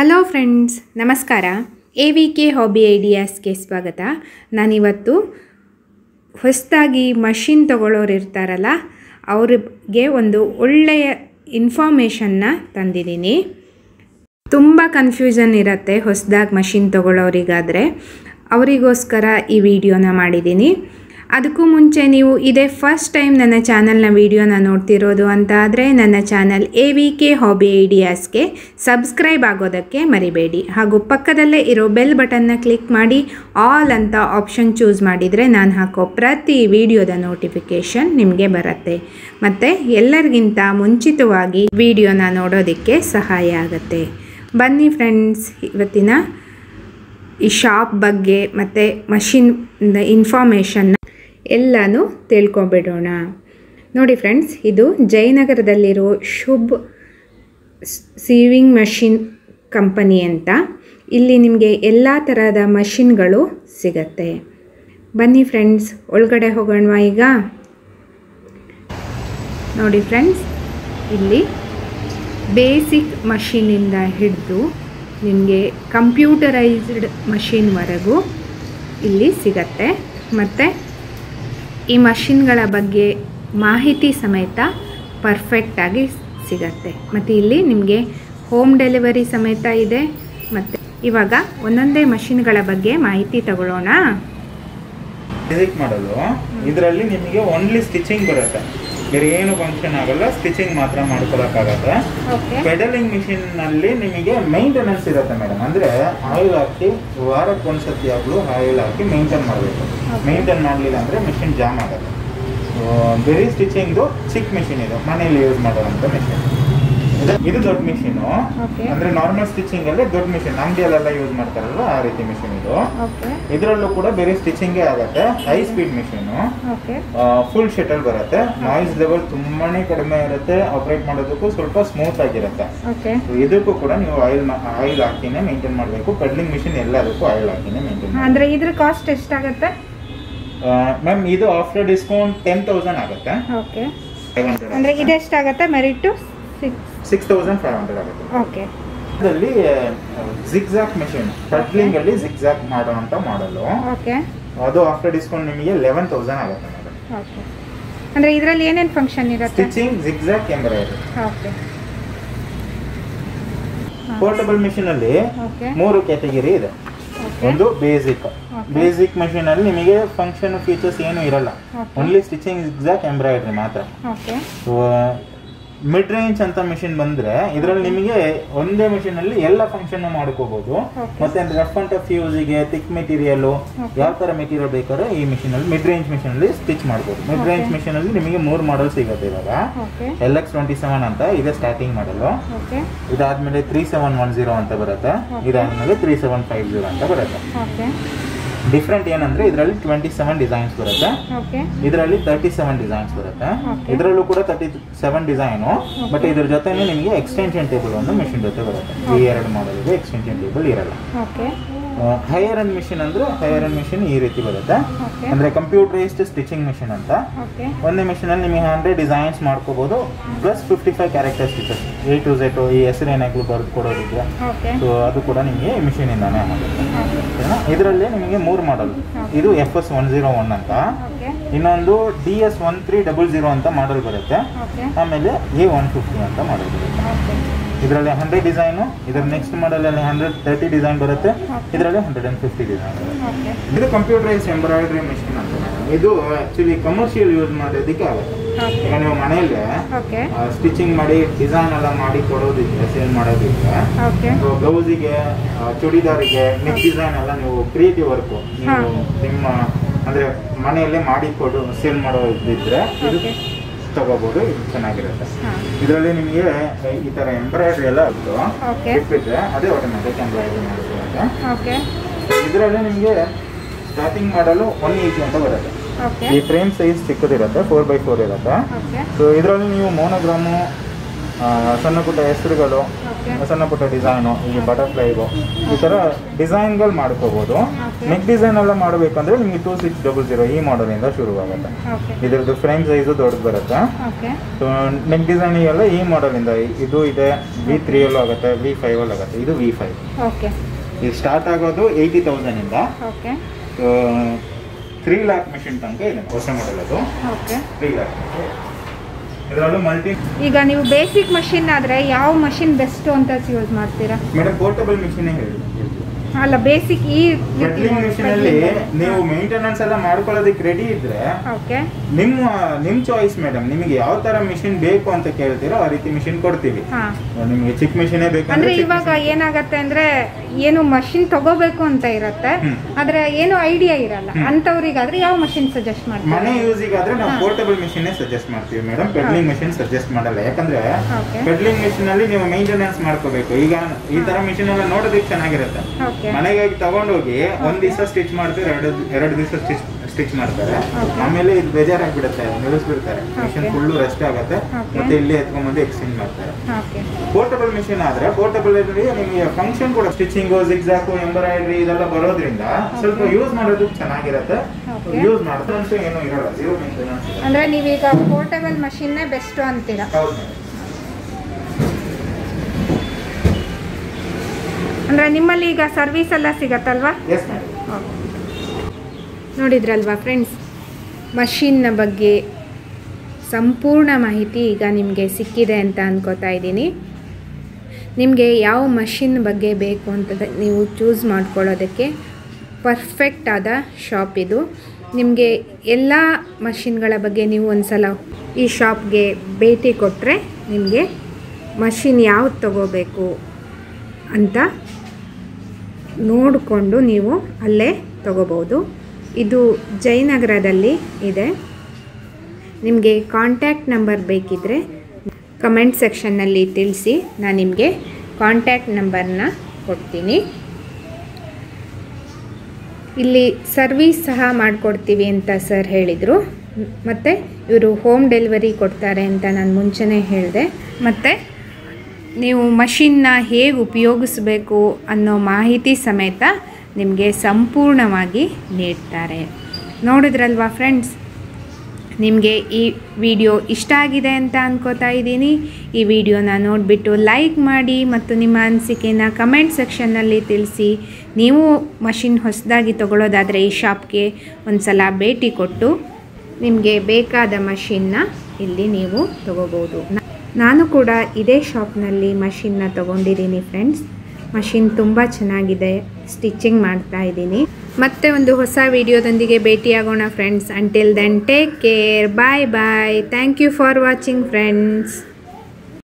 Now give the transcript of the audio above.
Hello friends ನಮಸ್ಕಾರ. A V K hobby ಐಡಿಯಾಸ್ಗೆ ಸ್ವಾಗತ. ನಾನಿವತ್ತು ಹೊಸದಾಗಿ ಮಷಿನ್ ತೊಗೊಳ್ಳೋರು ಇರ್ತಾರಲ್ಲ, ಅವ್ರಿಗೆ ಒಂದು ಒಳ್ಳೆಯ ಇನ್ಫಾರ್ಮೇಷನ್ನ ತಂದಿದ್ದೀನಿ. ತುಂಬ ಕನ್ಫ್ಯೂಷನ್ ಇರುತ್ತೆ ಹೊಸದಾಗಿ ಮಷಿನ್ ತಗೊಳ್ಳೋರಿಗಾದರೆ ಅವರಿಗೋಸ್ಕರ ಈ ವಿಡಿಯೋನ ಮಾಡಿದ್ದೀನಿ. ಅದಕ್ಕೂ ಮುಂಚೆ ನೀವು ಇದೇ ಫಸ್ಟ್ ಟೈಮ್ ನನ್ನ ಚಾನಲ್ನ ವಿಡಿಯೋನ ನೋಡ್ತಿರೋದು ಅಂತ ಆದರೆ ನನ್ನ channel A V K hobby ಐಡಿಯಾಸ್ಗೆ subscribe ಆಗೋದಕ್ಕೆ ಮರಿಬೇಡಿ. ಹಾಗೂ ಪಕ್ಕದಲ್ಲೇ ಇರೋ ಬೆಲ್ ಬಟನ್ನ ಕ್ಲಿಕ್ ಮಾಡಿ ಆಲ್ ಅಂತ ಆಪ್ಷನ್ ಚೂಸ್ ಮಾಡಿದರೆ ನಾನು ಹಾಕೋ ಪ್ರತಿ ವಿಡಿಯೋದ ನೋಟಿಫಿಕೇಷನ್ ನಿಮಗೆ ಬರುತ್ತೆ. ಮತ್ತು ಎಲ್ಲರಿಗಿಂತ ಮುಂಚಿತವಾಗಿ ವಿಡಿಯೋನ ನೋಡೋದಕ್ಕೆ ಸಹಾಯ ಆಗುತ್ತೆ. ಬನ್ನಿ ಫ್ರೆಂಡ್ಸ್ ಇವತ್ತಿನ ಈ ಶಾಪ್ ಬಗ್ಗೆ ಮತ್ತು ಮಷಿನ್ ಇನ್ಫಾರ್ಮೇಷನ್ನ ಎಲ್ಲನೂ ತಿಳ್ಕೊಬಿಡೋಣ. ನೋಡಿ ಫ್ರೆಂಡ್ಸ್, ಇದು ಜಯನಗರದಲ್ಲಿರೋ ಶುಭ್ ಸೀವಿಂಗ್ ಮಷಿನ್ ಕಂಪನಿ ಅಂತ. ಇಲ್ಲಿ ನಿಮಗೆ ಎಲ್ಲ ಥರದ ಮಷಿನ್ಗಳು ಸಿಗತ್ತೆ. ಬನ್ನಿ ಫ್ರೆಂಡ್ಸ್, ಒಳಗಡೆ ಹೋಗೋಣ ಈಗ? ನೋಡಿ ಫ್ರೆಂಡ್ಸ್, ಇಲ್ಲಿ ಬೇಸಿಕ್ ಮಷಿನಿಂದ ಹಿಡಿದು ನಿಮಗೆ ಕಂಪ್ಯೂಟರೈಸ್ಡ್ ಮಷಿನ್ವರೆಗೂ ಇಲ್ಲಿ ಸಿಗತ್ತೆ. ಮತ್ತು ಈ ಮಷಿನ್ಗಳ ಬಗ್ಗೆ ಮಾಹಿತಿ ಸಮೇತ ಪರ್ಫೆಕ್ಟಾಗಿ ಸಿಗತ್ತೆ. ಮತ್ತು ಇಲ್ಲಿ ನಿಮಗೆ ಹೋಮ್ ಡೆಲಿವರಿ ಸಮೇತ ಇದೆ. ಮತ್ತು ಇವಾಗ ಒಂದೊಂದೇ ಮಷಿನ್ಗಳ ಬಗ್ಗೆ ಮಾಹಿತಿ ತಗೊಳ್ಳೋಣ. ಮಾಡೋದು ಇದರಲ್ಲಿ ನಿಮಗೆ ಓನ್ಲಿ ಸ್ಟಿಚಿಂಗ್ ಬರುತ್ತೆ. ಬೇರೆ ಏನು ಫಂಕ್ಷನ್ ಆಗಲ್ಲ ಸ್ಟಿಚಿಂಗ್ ಮಾತ್ರ ಮಾಡ್ಕೊಳಕ್ಕಾಗತ್ತೆ? ಪೆಡಲಿಂಗ್ ಮಿಷಿನ್ನಲ್ಲಿ ನಿಮಗೆ ಮೈಂಟೆನೆನ್ಸ್ ಇರುತ್ತೆ ಮೇಡಮ್ ಅಂದ್ರೆ ಆಯಿಲ್ ಹಾಕಿ ವಾರಕ್ಕೆ ಒಂದ್ಸತಿ ಆಗ್ಲೂ ಆಯಿಲ್ ಹಾಕಿ ಮೈಂಟೈನ್ ಮಾಡಬೇಕು. ಮೈಂಟೈನ್ ಮಾಡಲಿಲ್ಲ ಅಂದ್ರೆ ಮಿಷಿನ್ ಜಾಮ್ ಆಗುತ್ತೆ. ಬೇರೆ ಸ್ಟಿಚಿಂಗ್ದು ಚಿಕ್ಕ ಮಿಷಿನ್ ಇದು. ಮನೆಯಲ್ಲಿ ಯೂಸ್ ಮಾಡುವಂತ ಮಿಷಿನ್ ಇದು. ದೊಡ್ಡ ಮಿಷಿನ್. ಅಂದ್ರೆ ನಾರ್ಮಲ್ ಸ್ಟಿಚಿಂಗ್ ಅಲ್ಲಿ ದೊಡ್ಡ ಮಿಷಿನ್. ಅಂಗಡಿಯಲ್ಲೆಲ್ಲ ಯೂಸ್ ಮಾಡ್ತಾರಲ್ಲ ಆ ರೀತಿ ಮಿಷಿನ್ ಇದು. ಇದರಲ್ಲೂ ಕೂಡ ಬೇರೆ ಸ್ಟಿಚಿಂಗೇ ಆಗುತ್ತೆ. High speed machine. Okay. Full shuttle ಬರುತ್ತೆ. ನಾಯ್ಸ್ ಲೆವೆಲ್ ತುಂಬಾನೇ ಕಡಿಮೆ ಇರುತ್ತೆ. ಆಪರೇಟ್ ಮಾಡೋದಕ್ಕೂ ಸ್ವಲ್ಪ ಸ್ಮೂತ್ ಆಗಿರುತ್ತೆ. ಓಕೆ. ಇದಕ್ಕೂ ಕೂಡ ನೀವು ಆಯಿಲ್ ಆಯಿಲ್ ಹಾಕಿನೇ ಮೇಂಟೈನ್ ಮಾಡಬೇಕು. ಪೆಡ್ಲಿಂಗ್ ಮಿಷಿನ್ ಎಲ್ಲದಕ್ಕೂ ಆಯಿಲ್ ಹಾಕಿನೇ ಮೇಂಟೈನ್ ಅಂದ್ರೆ ಅಂದರೆ ಇದ್ರ ಕಾಸ್ಟ್ ಎಷ್ಟಾಗುತ್ತೆ? ಮ್ಯಾಮ್ ಇದು ಆಫ್ಟರ್ ಡಿಸ್ಕೌಂಟ್ ಟೆನ್ ತೌಸಂಡ್ ಆಗುತ್ತೆ. ಓಕೆ. ಇದೆಷ್ಟಾಗುತ್ತೆ? Merit to six six thousand five hundred ಆಗುತ್ತೆ. ಓಕೆ ಅದರಲ್ಲಿ ಜಿಗ್ಜಾಕ್ ಮೆಷಿನ್ ಕಟ್ಲಿಂಗ್ ಅಲ್ಲಿ ಜಿಗ್ಜಾಕ್ ಮಾಡುವಂತ ಮಾಡಲು. ಓಕೆ ಅದು ಆಫ್ಟರ್ ಡಿಸ್ಕೌಂಟ್ ನಿಮಗೆ ಲೆವೆನ್ ತೌಸಂಡ್ ಆಗುತ್ತೆ ಓಕೆ ಅಂದರೆ ಇದರಲ್ಲಿ ಏನೇನು ಫಂಕ್ಷನ್ ಇರುತ್ತೆ? Stitching zigzag embroidery okay portable machine ಅಲ್ಲಿ ಮೂರು ಕ್ಯಾಟಗರಿ ಇದೆ. ಒಂದು ಬೇಸಿಕ್ ಬೇಸಿಕ್ ಮಷೀನ್ ಅಲ್ಲಿ ನಿಮಗೆ ಫಂಕ್ಷನ್ ಫೀಚರ್ಸ್ ಏನು ಇರಲ್ಲ. ಓನ್ಲಿ ಸ್ಟಿಚಿಂಗ್ ಎಕ್ಸಾಕ್ಟ್ ಎಂಬ್ರಾಯ್ಡ್ರಿ ಮಾತ್ರ. ಓಕೆ ಮಿಡ್ ರೇಂಜ್ ಅಂತ ಮಿಷಿನ್ ಬಂದ್ರೆ ಇದರಲ್ಲಿ ನಿಮಗೆ ಒಂದೇ ಮಿಷಿನ್ ಅಲ್ಲಿ ಎಲ್ಲ ಫಂಕ್ಷನ್ ಮಾಡ್ಕೋಬಹುದು. ಮತ್ತೆ ರಫ್ ಅಂಡ್ ಟಫ್ ಯೂಸಿಗೆ ಥಿಕ್ ಮೆಟೀರಿಯಲ್ ಯಾವ ತರ ಮೆಟೀರಿಯಲ್ ಬೇಕಾದ್ರೆ ಈ ಮಿಷಿನ್ ಅಲ್ಲಿ ಮಿಡ್ ರೇಂಜ್ ಮಿಷಿನ್ ಅಲ್ಲಿ ಸ್ಟಿಚ್ ಮಾಡಬಹುದು ಮಿಡ್ ರೇಂಜ್. ಮಿಷಿನ್ ಅಲ್ಲಿ ನಿಮಗೆ ಮೂರು ಮಾಡಲ್ ಸಿಗುತ್ತೆ ಇವಾಗ. ಎಲ್ ಎಕ್ಸ್ ಟ್ವೆಂಟಿ ಸೆವೆನ್ ಅಂತ ಇದೆ ಸ್ಟಾರ್ಟಿಂಗ್ ಮಾಡಲು ಇದಾದ್ಮೇಲೆ ತ್ರೀ ಸೆವೆನ್ ಒನ್ ಜೀರೋ ಅಂತ ಬರುತ್ತೆ. ಇದಾದ್ಮೇಲೆ ತ್ರೀ ಸೆವೆನ್ ಫೈವ್ ಜೀರೋ ಅಂತ ಬರುತ್ತೆ. ಡಿಫ್ರೆಂಟ್ ಏನಂದ್ರೆ ಇದರಲ್ಲಿ ಟ್ವೆಂಟಿ ಸೆವೆನ್ ಡಿಸೈನ್ಸ್ ಬರುತ್ತೆ ಇದರಲ್ಲಿ ತರ್ಟಿ ಸೆವೆನ್ ಡಿಸೈನ್ಸ್ ಬರುತ್ತೆ. ಇದರಲ್ಲೂ ಕೂಡ ತರ್ಟಿ ಸೆವೆನ್ ಡಿಸೈನು ಬಟ್ ಇದ್ರ ಜೊತೆನೆ ನಿಮಗೆ ಎಕ್ಸ್ಟೆನ್ಷನ್ ಟೇಬಲ್ ಒಂದು ಮಿಷಿನ್ ಜೊತೆ ಬರುತ್ತೆ. ಈ ಎರಡು ಮಾಡೆಲ್ಗೆ ಎಕ್ಸ್ಟೆನ್ಷನ್ ಟೇಬಲ್ ಇರಲ್ಲ. ಹೈಯರ್ ಅಂಡ್ ಮಿಷಿನ್ ಅಂದ್ರೆ ಹೈಯರ್ ಅಂಡ್ ಮಿಷಿನ್ ಈ ರೀತಿ ಬರುತ್ತೆ. ಅಂದ್ರೆ ಕಂಪ್ಯೂಟರೈಸ್ಡ್ ಸ್ಟಿಚಿಂಗ್ ಮಿಷಿನ್ ಅಂತ. ಒಂದೇ ಮಿಷಿನ್ ಅಲ್ಲಿ ನಿಮಗೆ ಹಂಡ್ರೆಡ್ ಡಿಸೈನ್ಸ್ ಮಾಡ್ಕೋಬಹುದು plus fifty five character stitches A to Z ಈ ಹೆಸರು ಏನಾಗ್ಲೂ ಬರೆದು ಕೊಡೋದಿದ್ರೆ. ಸೊ ಅದು ಕೂಡ ನಿಮಗೆ ಮಿಷಿನ್ ಇಂದಾನೆ ಇದರಲ್ಲಿ ನಿಮಗೆ ಮೂರು ಮಾಡಲ್ ಇದು F S one zero one ಅಂತ. ಇನ್ನೊಂದು D S one three double zero ಅಂತ ಮಾಡಲ್ ಬರುತ್ತೆ. ಆಮೇಲೆ ಎ ಒನ್ ಫಿಫ್ಟಿ ಅಂತ ಮಾಡಲ್ ಬರುತ್ತೆ. ಇದರಲ್ಲಿ ಹಂಡ್ರೆಡ್ ಡಿಸೈನು ಇದರ ನೆಕ್ಸ್ಟ್ ಮಾಡಲಲ್ಲಿ ಹಂಡ್ರೆಡ್ ತರ್ಟಿ ಡಿಸೈನ್ ಬರುತ್ತೆ. ಇದರಲ್ಲಿ ಹಂಡ್ರೆಡ್ ಆ್ಯಂಡ್ ಫಿಫ್ಟಿ ಡಿಸೈನ್ ಇದು ಕಂಪ್ಯೂಟರೈಸ್ ಎಂಬ್ರಾಯ್ಡ್ರಿ ಮಿಷಿನ್ ಅಂತ. ಇದು ಆ್ಯಕ್ಚುಲಿ ಕಮರ್ಷಿಯಲ್ ಯೂಸ್ ಮಾಡೋದಕ್ಕೆ ಆಗುತ್ತೆ ಈಗ ನೀವು ಮನೆಯಲ್ಲೇ ಸ್ಟಿಚಿಂಗ್ ಮಾಡಿ ಡಿಸೈನ್ ಎಲ್ಲ ಮಾಡಿ ಕೊಡೋದಿದ್ರೆ ಸೇಲ್ ಮಾಡೋದಿದ್ರೆ ಓಕೆ ಬ್ಲೌಸಿಗೆ ಚೂಡಿದಾರಿಗೆ ನೆಕ್ ಡಿಸೈನ್ ಎಲ್ಲ ನೀವು ಕ್ರಿಯೇಟಿವ್ ವರ್ಕ್ ನೀವು ನಿಮ್ಮ ಅಂದ್ರೆ ಮನೆಯಲ್ಲೇ ಮಾಡಿ ಕೊಡು ಸೇಲ್ ಮಾಡೋದಿದ್ರೆ ಇದು. ತಗೋಬಹುದು ಇದು ಚೆನ್ನಾಗಿರುತ್ತೆ. ಇದರಲ್ಲಿ ನಿಮಗೆ ಈ ತರ ಎಂಬ್ರಾಯ್ಡ್ರಿ ಎಲ್ಲ ಆಗ್ತು ಓಕೆ ಬಿಟ್ಬಿಟ್ರೆ ಅದೇ ಆಟೋಮ್ಯಾಟಿಕ್ ಎಂಬ್ರಾಯ್ಡ್ರಿ ಮಾಡಿರುತ್ತೆ ಓಕೆ ಇದರಲ್ಲಿ ನಿಮಗೆ ಸ್ಟಾರ್ಟಿಂಗ್ ಮಾಡಲು ಒನ್ ಏಯ್ಟಿ ಅಂತ ಬರುತ್ತೆ. ಈ ಫ್ರೇಮ್ ಸೈಜ್ ಚಿಕ್ಕದಿರುತ್ತೆ ಫೋರ್ ಬೈ ಫೋರ್ ಇರುತ್ತೆ. ಸೊ ಇದರಲ್ಲಿ ನೀವು ಮೋನೋಗ್ರಾಮು ಸಣ್ಣ ಪುಟ್ಟ ಹೆಸರುಗಳು ಸಣ್ಣ ಪುಟ್ಟ ಡಿಸೈನು ಈ ಬಟರ್ಫ್ಲೈಗು ಈ ಥರ ಡಿಸೈನ್ಗಳು ಮಾಡ್ಕೋಬೋದು. ನೆಕ್ ಡಿಸೈನ್ ಎಲ್ಲ ಮಾಡಬೇಕಂದ್ರೆ ನಿಮಗೆ ಟೂ ಸಿಕ್ಸ್ ಡಬಲ್ ಜೀರೋ ಈ ಮಾಡಲಿಂದ ಶುರುವಾಗುತ್ತೆ. ಇದರದ್ದು ಫ್ರೇಮ್ ಸೈಜು ದೊಡ್ಡದು ಬರುತ್ತೆ. ಸೊ ನೆಕ್ ಡಿಸೈನಿಗೆಲ್ಲ ಈ ಮಾಡಲಿಂದ ಇದು ಇದೆ ವಿ ತ್ರೀಯಲ್ಲೂ ಆಗುತ್ತೆ ವಿ ಫೈವಲ್ಲೂ ಆಗುತ್ತೆ ಇದು ವಿ ಫೈವ್ ಇದು ಸ್ಟಾರ್ಟ್ ಆಗೋದು ಏಯ್ಟಿ ತೌಸಂಡಿಂದ ತ್ರೀ ಲ್ಯಾಕ್ ಮೆಷಿನ್ ತನಕ ಇದೆ ಹೊಸ ಮಾಡೆಲ್ ಅದು. ಓಕೆ ತ್ರೀ ಲ್ಯಾಕ್ ಇದರಲ್ಲೂ ಮಲ್ಟಿ ಈಗ ನೀವು ಬೇಸಿಕ್ ಮಷಿನ್ ಆದರೆ ಯಾವ ಮಷಿನ್ ಬೆಸ್ಟ್ ಅಂತ ಯೂಸ್ ಮಾಡ್ತೀರಾ? ಮೇಡಮ್ ಪೋರ್ಟಬಲ್ ಮಷಿನ್ ಹೇಳಿ ಅಲ್ಲ ಬೇಸಿಕ್ ಈ ಕಟ್ಲಿಂಗ್ ಮಿಷಿನ್ ಅಲ್ಲಿ ನೀವು ಮೇಂಟೆನೆನ್ಸ್ ಎಲ್ಲ ಮಾಡ್ಕೊಳ್ಳೋದಕ್ಕೆ ರೆಡಿ ಇದ್ರೆ ಓಕೆ ನಿಮ್ಮ ನಿಮ್ ಚಾಯ್ಸ್ ಮೇಡಮ್ ನಿಮಗೆ ಯಾವ ತರ ಮಿಷಿನ್ ಬೇಕು ಅಂತ ಕೇಳ್ತೀರೋ ಆ ರೀತಿ ಮಿಷಿನ್ ಕೊಡ್ತೀವಿ. ನಿಮಗೆ ಚಿಕ್ಕ ಮಿಷಿನೇ ಅಂದ್ರೆ ಇವಾಗ ಏನಾಗತ್ತೆ ಅಂದ್ರೆ ಏನು ಮಷಿನ್ ತಗೋಬೇಕು ಅಂತ ಇರತ್ತೆ ಆದ್ರೆ ಏನು ಐಡಿಯಾ ಇರಲ್ಲ. ಅಂತವ್ರಿಗಾದ್ರೆ ಯಾವ ಮಷಿನ್ ಸಜೆಸ್ಟ್ ಮನೆ ಮಾಡ್ತೀರಾ ಯೂಸಿಗೆ ಆದ್ರೆ ನಾವು ಪೋರ್ಟಬಲ್ ಮಿಷಿನ್ ಸಜೆಸ್ಟ್ ಮಾಡ್ತೀವಿ ಮೇಡಮ್ ಪೆಡ್ಲಿಂಗ್ ಮಿಷಿನ್ ಸಜೆಸ್ಟ್ ಮಾಡಲ್ಲ. ಯಾಕಂದ್ರೆ ಪೆಡ್ಲಿಂಗ್ ಮಿಷಿನ್ ಅಲ್ಲಿ ನೀವು ಮೇಂಟೆನೆನ್ಸ್ ಮಾಡ್ಕೋಬೇಕು. ಈಗ ಈ ತರ ಮಿಷಿನ್ ಎಲ್ಲ ನೋಡೋದಕ್ಕೆ ಚೆನ್ನಾಗಿರುತ್ತೆ. ಮನೆಗೆ ಹೋಗಿ ತಗೊಂಡೋಗಿ ಒಂದ್ ದಿವಸ ಸ್ಟಿಚ್ ಮಾಡ್ತಾರೆ ಎರಡು ಎರಡು ದಿವಸ ಸ್ಟಿಚ್ ಸ್ಟಿಚ್ ಮಾಡ್ತಾರೆ. ಆಮೇಲೆ ಇದು ಬೇಜಾರಾಗ್ಬಿಡುತ್ತೆ ನಿಲ್ಲಿಸ್ಬಿಡ್ತಾರೆ. ಮಿಷಿನ್. ಫುಲ್ಲು ರೆಸ್ಟ್ ಆಗುತ್ತೆ ಮತ್ತೆ ಇಲ್ಲಿ ಎತ್ಕೊಂಡ್ಬಂದು ಎಕ್ಸ್ಚೇಂಜ್ ಮಾಡ್ತಾರೆ. ಪೋರ್ಟಬಲ್ ಮಿಷಿನ್ ಆದ್ರೆ ಪೋರ್ಟಬಲ್ ನಿಮಗೆ ಫಂಕ್ಷನ್ ಕೂಡ ಸ್ಟಿಚಿಂಗ್ ಜಿಗ್ಸಾಕು ಎಂಬ್ರಾಯ್ಡ್ರಿ ಇದೆಲ್ಲ ಬರೋದ್ರಿಂದ ಸ್ವಲ್ಪ ಯೂಸ್ ಮಾಡೋದಕ್ಕೆ ಚೆನ್ನಾಗಿರುತ್ತೆ. ಯೂಸ್ ಮಾಡಿದ್ರಂತೂ ಏನೂ ಇರೋಲ್ಲ. ಜೀರೋ ಅಂದ್ರೆ ನೀವೀಗ ಪೋರ್ಟಬಲ್ ಮಷಿನ್ನೇ ಬೆಸ್ಟ್ ಅಂತೀರಾ? ಅಂದ್ರೆ ನಿಮ್ಮಲ್ಲಿ ಈಗ ಸರ್ವಿಸ್ ಎಲ್ಲ ಸಿಗತ್ತಲ್ವಾ. ನೋಡಿದ್ರಲ್ವಾ ಫ್ರೆಂಡ್ಸ್ ಮಷಿನ್ನ ಬಗ್ಗೆ ಸಂಪೂರ್ಣ ಮಾಹಿತಿ ಈಗ ನಿಮಗೆ ಸಿಕ್ಕಿದೆ ಅಂತ ಅನ್ಕೋತಾ ಇದ್ದೀನಿ. ನಿಮಗೆ ಯಾವ ಮಷಿನ್ ಬಗ್ಗೆ ಬೇಕು ಅಂತ ನೀವು ಚೂಸ್ ಮಾಡ್ಕೊಳ್ಳೋದಕ್ಕೆ ಪರ್ಫೆಕ್ಟ್ ಆದ ಶಾಪ್ ಇದು. ನಿಮಗೆ ಎಲ್ಲ ಮಷಿನ್ಗಳ ಬಗ್ಗೆ ನೀವು ಒಂದು ಸಲ ಈ ಶಾಪ್ಗೆ ಭೇಟಿ ಕೊಟ್ಟರೆ ನಿಮಗೆ ಮಷಿನ್ ಯಾವ್ದು ತಗೋಬೇಕು ಅಂತ ನೋಡಿಕೊಂಡು ನೀವು ಅಲ್ಲೇ ತಗೋಬೋದು ಇದು ಜಯನಗರದಲ್ಲಿ ಇದೆ. ನಿಮಗೆ ಕಾಂಟ್ಯಾಕ್ಟ್ ನಂಬರ್ ಬೇಕಿದ್ದರೆ ಕಮೆಂಟ್ ಸೆಕ್ಷನ್ನಲ್ಲಿ ತಿಳಿಸಿ, ನಾನು ನಿಮಗೆ ಕಾಂಟ್ಯಾಕ್ಟ್ ನಂಬರ್ನ ಕೊಡ್ತೀನಿ. ಇಲ್ಲಿ ಸರ್ವೀಸ್ ಸಹ ಮಾಡಿಕೊಡ್ತೀವಿ ಅಂತ ಸರ್ ಹೇಳಿದರು. ಮತ್ತು ಇವರು ಹೋಮ್ ಡೆಲಿವರಿ ಕೊಡ್ತಾರೆ ಅಂತ ನಾನು ಮುಂಚೆನೇ ಹೇಳಿದೆ. ಮತ್ತು ನೀವು ಮಷಿನ್ನ ಹೇಗೆ ಉಪಯೋಗಿಸ್ಬೇಕು ಅನ್ನೋ ಮಾಹಿತಿ ಸಮೇತ ನಿಮಗೆ ಸಂಪೂರ್ಣವಾಗಿ ನೀಡ್ತಾರೆ. ನೋಡಿದ್ರಲ್ವಾ ಫ್ರೆಂಡ್ಸ್? ನಿಮಗೆ ಈ ವಿಡಿಯೋ ಇಷ್ಟ ಆಗಿದೆ ಅಂತ ಅನ್ಕೋತಾ ಇದ್ದೀನಿ. ಈ ವಿಡಿಯೋನ ನೋಡಿಬಿಟ್ಟು ಲೈಕ್ ಮಾಡಿ ಮತ್ತು ನಿಮ್ಮ ಅನಿಸಿಕೆನ ಕಮೆಂಟ್ ಸೆಕ್ಷನ್ನಲ್ಲಿ ತಿಳಿಸಿ. ನೀವು ಮಷಿನ್ ಹೊಸದಾಗಿ ತಗೊಳ್ಳೋದಾದರೆ ಈ ಶಾಪ್ಗೆ ಒಂದು ಸಲ ಭೇಟಿ ಕೊಟ್ಟು ನಿಮಗೆ ಬೇಕಾದ ಮಷಿನ್ನ ಇಲ್ಲಿ ನೀವು ತಗೋಬೋದು. ನಾನು ಕೂಡ ಇದೇ ಶಾಪ್ನಲ್ಲಿ ಮಷಿನ್ನ ತಗೊಂಡಿದ್ದೀನಿ ಫ್ರೆಂಡ್ಸ್. ಮಷಿನ್ ತುಂಬ ಚೆನ್ನಾಗಿದೆ. ಸ್ಟಿಚಿಂಗ್ ಮಾಡ್ತಾ ಇದ್ದೀನಿ. ಮತ್ತೆ ಒಂದು ಹೊಸ ವಿಡಿಯೋದೊಂದಿಗೆ ಭೇಟಿಯಾಗೋಣ friends. Until then take care bye bye thank you for watching friends